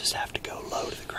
just have to go low to the